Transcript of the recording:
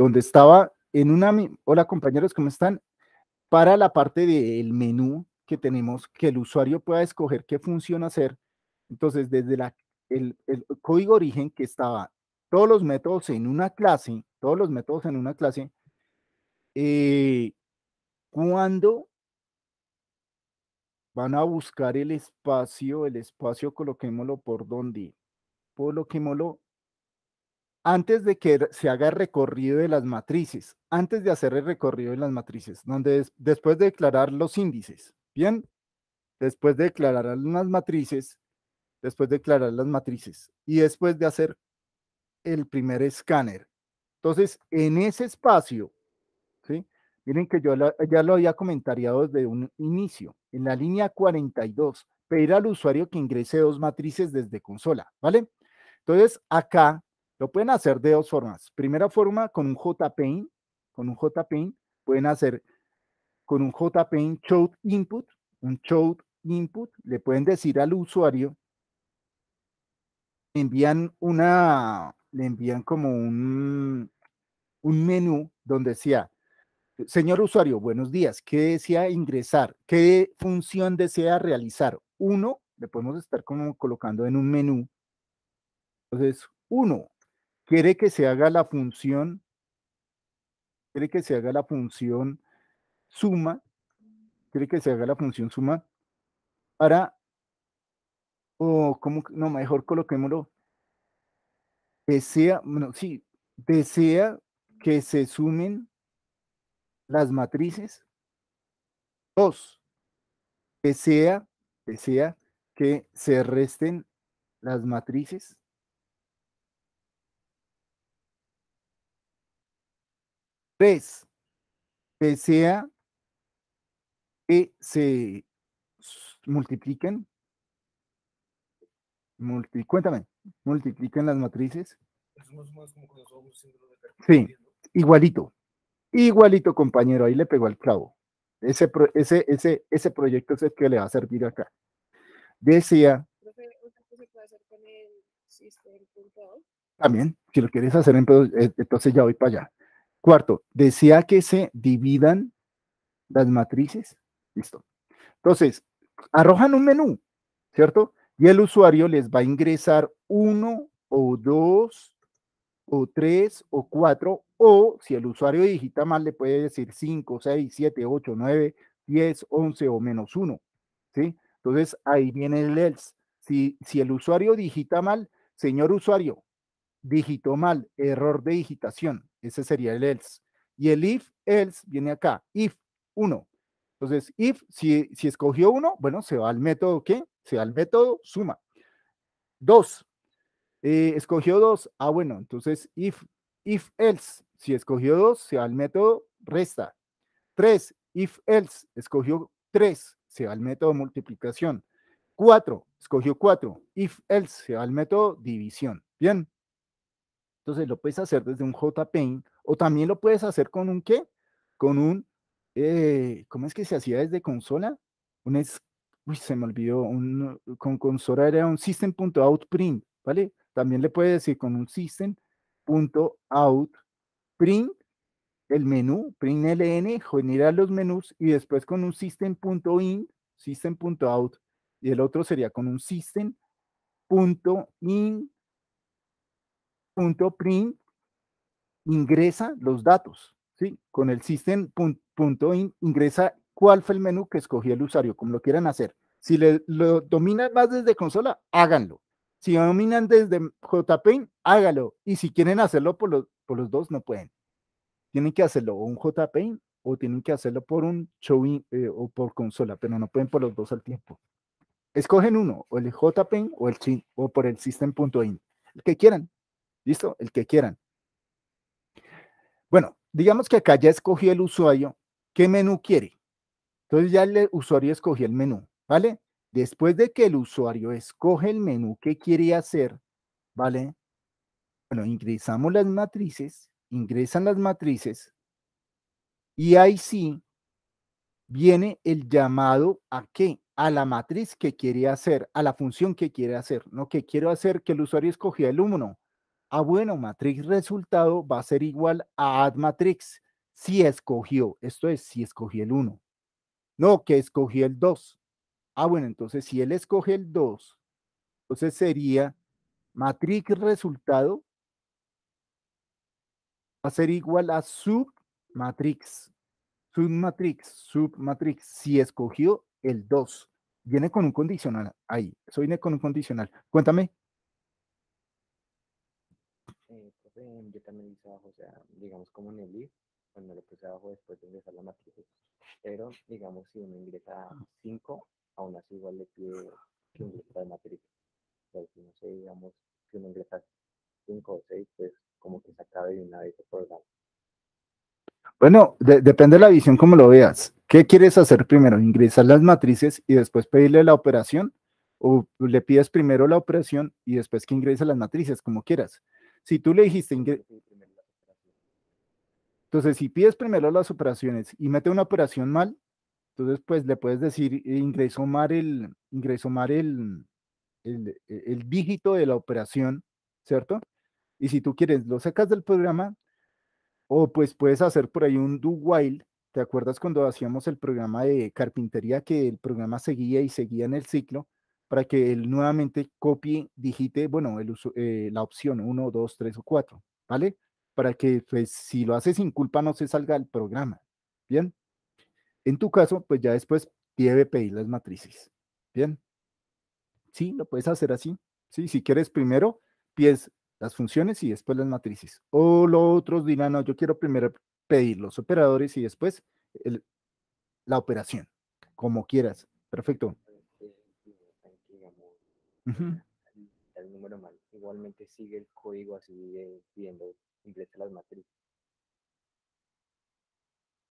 donde estaba en una, hola compañeros, ¿cómo están? Para la parte del menú que tenemos, que el usuario pueda escoger qué función hacer. Entonces, desde la, el, el código origen que estaba todos los métodos en una clase, todos los métodos en una clase, eh, cuando van a buscar el espacio, el espacio coloquémoslo por donde, coloquémoslo antes de que se haga el recorrido de las matrices, antes de hacer el recorrido de las matrices, donde después de declarar los índices, ¿bien? Después de declarar las matrices, después de declarar las matrices y después de hacer el primer escáner. Entonces, en ese espacio, ¿sí? Miren que yo ya lo había comentado desde un inicio. En la línea 42, pedir al usuario que ingrese dos matrices desde consola, ¿vale? Entonces, acá lo pueden hacer de dos formas. Primera forma, con un JPaint, con un JPaint, pueden hacer con un JPaint Show Input, un Show Input, le pueden decir al usuario, envían una, le envían como un, un menú donde decía, señor usuario, buenos días, ¿qué desea ingresar? ¿Qué función desea realizar? Uno, le podemos estar como colocando en un menú. Entonces, uno, quiere que se haga la función, quiere que se haga la función suma, quiere que se haga la función suma para, o como, no, mejor coloquémoslo, desea, bueno, sí, desea que se sumen las matrices. Dos, desea, desea que se resten las matrices. Tres, desea que se multipliquen. Multi, cuéntame, multipliquen las matrices. Sí, igualito. Igualito, compañero, ahí le pegó al clavo. Ese, ese, ese, ese proyecto es el que le va a servir acá. Decía. También, si lo quieres hacer, eh, entonces ya voy para allá. Cuarto, decía que se dividan las matrices. Listo. Entonces, arrojan un menú, ¿cierto? Y el usuario les va a ingresar uno o dos o tres o cuatro, o si el usuario digita mal, le puede decir 5, 6, 7, 8, 9, 10, 11 o menos 1. ¿sí? Entonces ahí viene el else. Si, si el usuario digita mal, señor usuario, digitó mal, error de digitación. Ese sería el else. Y el if else viene acá, if 1. Entonces, if, si, si escogió uno, bueno, se va al método, ¿qué? Se va al método suma. Dos, eh, escogió dos. Ah, bueno, entonces if, if else. Si escogió dos, se va al método resta. Tres, if else. Escogió tres, se va al método multiplicación. Cuatro, escogió cuatro. If else, se va al método división. Bien. Entonces lo puedes hacer desde un JPaint o también lo puedes hacer con un qué? Con un, eh, ¿cómo es que se hacía desde consola? Un es, uy, se me olvidó, un, con consola era un system.outprint, ¿vale? También le puede decir con un system.out print el menú, print ln, generar los menús y después con un system.in, system.out y el otro sería con un system.in.print ingresa los datos, ¿sí? Con el system.in ingresa cuál fue el menú que escogió el usuario, como lo quieran hacer. Si le, lo dominan más desde consola, háganlo. Si dominan desde JPaint, hágalo. Y si quieren hacerlo por los, por los dos, no pueden. Tienen que hacerlo un JPaint o tienen que hacerlo por un show eh, o por consola, pero no pueden por los dos al tiempo. Escogen uno, o el JPaint o, el, o por el System.in. El que quieran. ¿Listo? El que quieran. Bueno, digamos que acá ya escogió el usuario qué menú quiere. Entonces ya el usuario escogió el menú, ¿vale? Después de que el usuario escoge el menú que quiere hacer, ¿vale? Bueno, ingresamos las matrices, ingresan las matrices y ahí sí viene el llamado a qué? A la matriz que quiere hacer, a la función que quiere hacer, ¿no? Que quiero hacer que el usuario escogió el 1. Ah, bueno, matriz resultado va a ser igual a add matrix si escogió, esto es, si escogí el 1. No, que escogí el 2. Ah, bueno, entonces si él escoge el 2, entonces sería matrix resultado va a ser igual a submatrix. Submatrix, submatrix, si escogió el 2. Viene con un condicional ahí. Eso viene con un condicional. Cuéntame. Eh, yo también hice abajo, o sea, digamos como en el if, cuando le puse abajo después de ingresar la matriz. Pero, digamos, si uno ingresa 5, aún así igual le pide que ingrese la matriz. O sea, si no sé, digamos, si uno ingresa 5 o 6, pues como que se acabe de una vez el programa. Bueno, depende de la visión como lo veas. ¿Qué quieres hacer primero? ¿Ingresar las matrices y después pedirle la operación? ¿O le pides primero la operación y después que ingrese las matrices, como quieras? Si tú le dijiste... Entonces, si pides primero las operaciones y mete una operación mal, entonces pues le puedes decir ingresó mal el, ingresó mal el, el dígito de la operación, ¿cierto? Y si tú quieres, lo sacas del programa o pues puedes hacer por ahí un do while. ¿Te acuerdas cuando hacíamos el programa de carpintería que el programa seguía y seguía en el ciclo para que él nuevamente copie, digite, bueno, el uso, eh, la opción 1, 2, 3 o 4, ¿vale? Para que pues si lo hace sin culpa no se salga el programa. Bien. En tu caso, pues ya después debe pedir las matrices. Bien. Sí, lo puedes hacer así. Sí, si quieres primero, pides las funciones y después las matrices. O los otros dirán, no, yo quiero primero pedir los operadores y después la operación, como quieras. Perfecto. El número mal. Igualmente sigue el código así pidiendo ingresa las matrices.